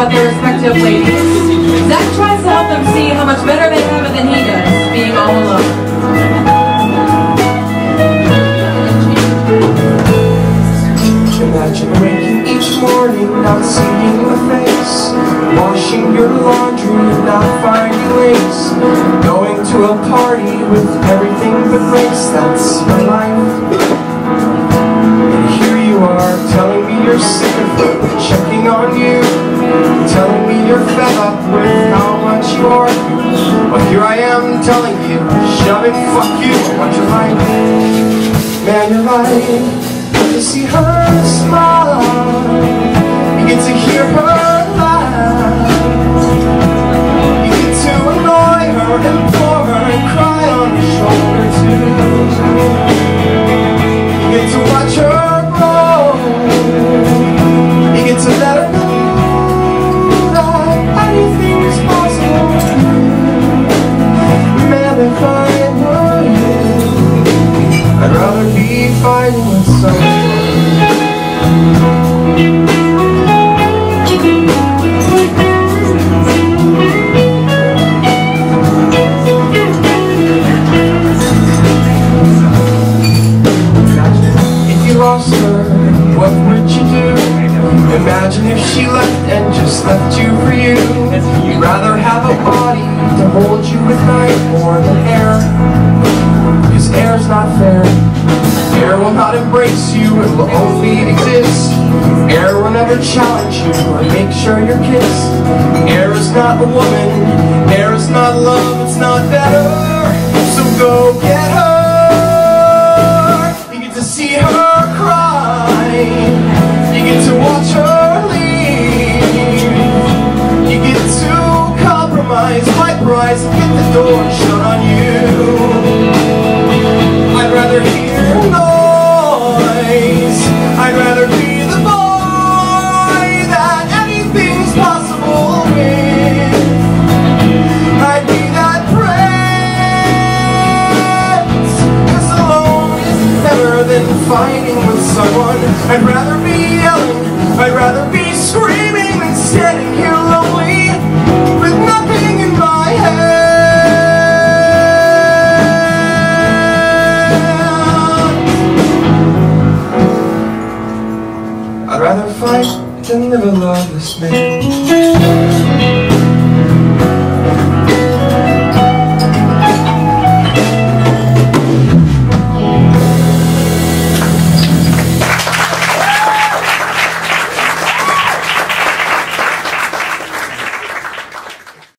about their respective ladies. Zach tries to help them see how much better they have it than he does, being all alone. Imagine waking each morning not seeing a face Washing your laundry not finding lace Going to a party with everything but race That's my life fed up with how much you argue Well here I am telling you Shove it, fuck you, what you like Man, you're right with someone lost her, what would you do? Imagine if she left and just left you for you. You'd rather have a body to hold you at night more than air. Cause air's not fair Air will not embrace you, it will only exist. Air will never challenge you or make sure you're kissed. Air is not a woman, air is not love, it's not better. So go get her. You get to see her cry You get to watch her leave. You get to compromise, viperize, and get the door shut on fighting with someone. I'd rather be yelling I'd rather be screaming than standing here lonely With nothing in my head. I'd rather fight than live a loveless man